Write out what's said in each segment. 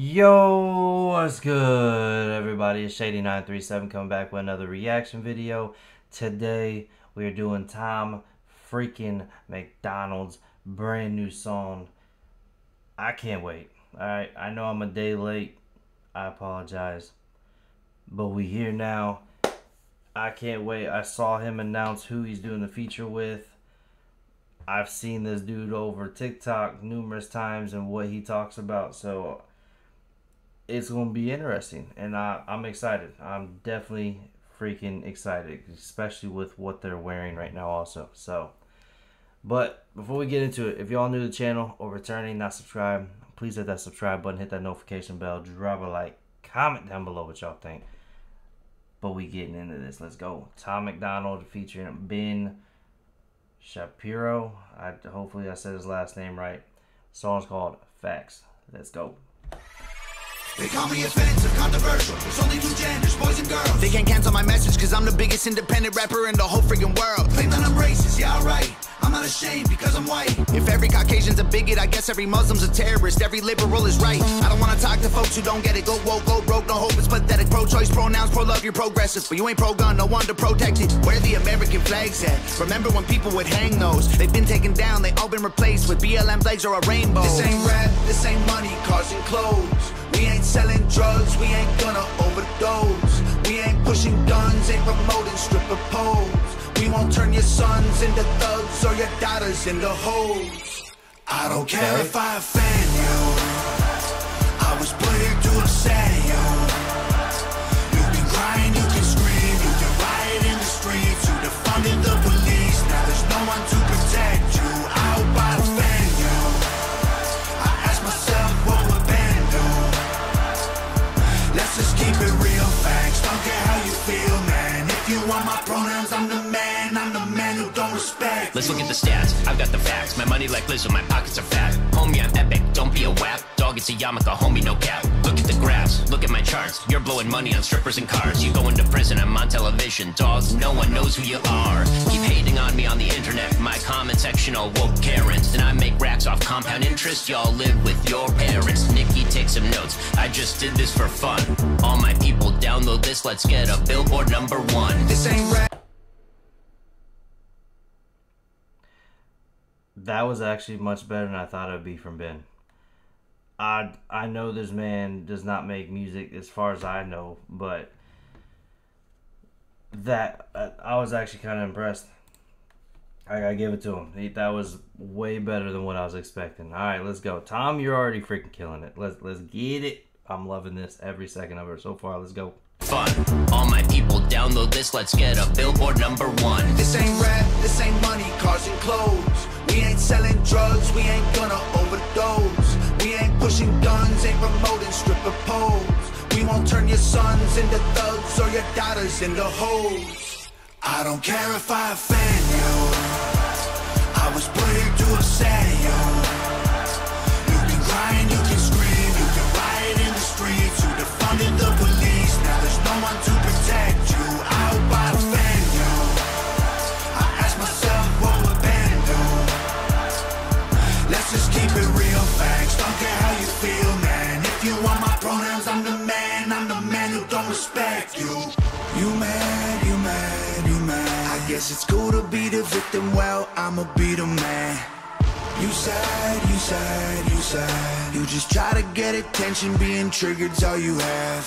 Yo, what's good, everybody? It's Shady937 coming back with another reaction video. Today, we are doing Tom freaking MacDonald's brand new song. I can't wait. Alright, I know I'm a day late. I apologize. But we here now. I can't wait. I saw him announce who he's doing the feature with. I've seen this dude over TikTok numerous times and what he talks about. So it's going to be interesting, and I, I'm excited. I'm definitely freaking excited, especially with what they're wearing right now, also. So, but before we get into it, if y'all new to the channel or returning, not subscribed, please hit that subscribe button, hit that notification bell, drop a like, comment down below what y'all think. But we getting into this. Let's go. Tom MacDonald featuring Ben Shapiro. I hopefully I said his last name right. Song's called Facts. Let's go. They call me offensive, controversial. There's only two genders, boys and girls. They can't cancel my message cause I'm the biggest independent rapper in the whole freaking world. Claim that I'm racist, yeah, alright. I'm not ashamed because I'm white. If every Caucasian's a bigot, I guess every Muslim's a terrorist. Every liberal is right. I don't wanna talk to folks who don't get it. Go woke, go broke, no hope, it's pathetic. Pro choice, pronouns, pro love, you're progressive. But you ain't pro gun, no one to protect it. Where the American flags at? Remember when people would hang those? They've been taken down, they all been replaced with BLM flags or a rainbow. This ain't rap, this ain't money, cars and clothes. We ain't selling drugs, we ain't gonna overdose. We ain't pushing guns, ain't promoting stripper poles. We won't turn your sons into thugs or your daughters into hoes. I don't care if I offend you. I was put Let's look at the stats. I've got the facts. My money like Lizzo, my pockets are fat. Homie, I'm epic. Don't be a whack. Dog, it's a yarmulke. Homie, no cap. Look at the graphs. Look at my charts. You're blowing money on strippers and cars. You go into prison. I'm on television. Dogs, no one knows who you are. Keep hating on me on the internet. My comment section all woke Karens. And I make racks off compound interest. Y'all live with your parents. Nikki, take some notes. I just did this for fun. All my people download this. Let's get a billboard number one. This ain't rap. That was actually much better than I thought it would be from Ben. I I know this man does not make music as far as I know, but that uh, I was actually kind of impressed. I gotta give it to him. He, that was way better than what I was expecting. All right, let's go. Tom, you're already freaking killing it. Let's let's get it. I'm loving this every second of it so far. Let's go. Fun. All my people download this. Let's get a billboard number one. This ain't rap, this ain't money, cars and clothes. We ain't selling drugs, we ain't gonna overdose. We ain't pushing guns, ain't promoting stripper poles. We won't turn your sons into thugs or your daughters into hoes. I don't care if I offend you. I was I'm the man who don't respect you. You mad, you mad, you mad. I guess it's cool to be the victim. Well, I'ma be the man. You sad, you sad, you sad. You just try to get attention, being triggered's all you have.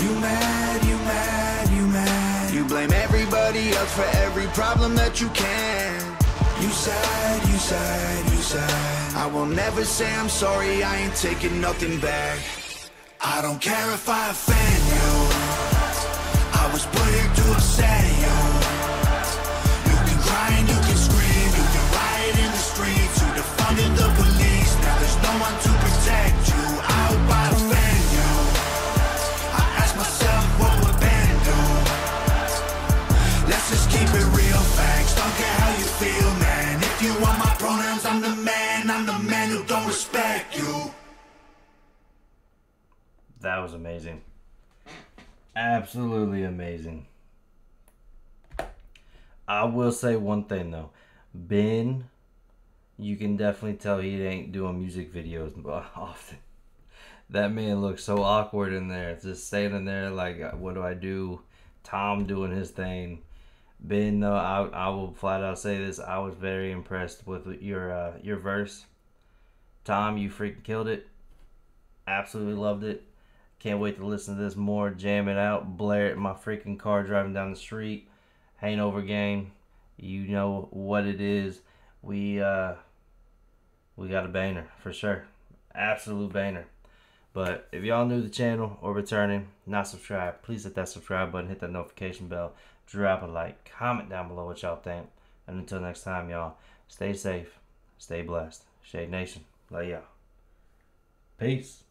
You mad, you mad, you mad. You blame everybody else for every problem that you can. You sad, you sad, you sad. I will never say I'm sorry, I ain't taking nothing back. I don't care if I offend you. I was put here to upset you. You can cry and you can scream, you can riot in the streets, you defunded the police. Now there's no one to protect you. I hope I offend you. I ask myself what would Ben do? Let's just keep it real, facts. Don't care how you feel, man. If you want my pronouns, I'm the man. I'm the man who don't respect you. That was amazing. Absolutely amazing. I will say one thing though. Ben, you can definitely tell he ain't doing music videos often. that man looks so awkward in there, just standing there like, uh, what do I do? Tom doing his thing. Ben, though, I, I will flat out say this: I was very impressed with your uh, your verse. Tom, you freaking killed it. Absolutely loved it. Can't wait to listen to this more. Jam it out, blare it in my freaking car driving down the street. Hangover Gang. You know what it is. We uh we got a banner for sure. Absolute banner. But if y'all new to the channel or returning, not subscribed, please hit that subscribe button, hit that notification bell, drop a like, comment down below what y'all think. And until next time, y'all, stay safe, stay blessed. Shade Nation, love y'all. Peace.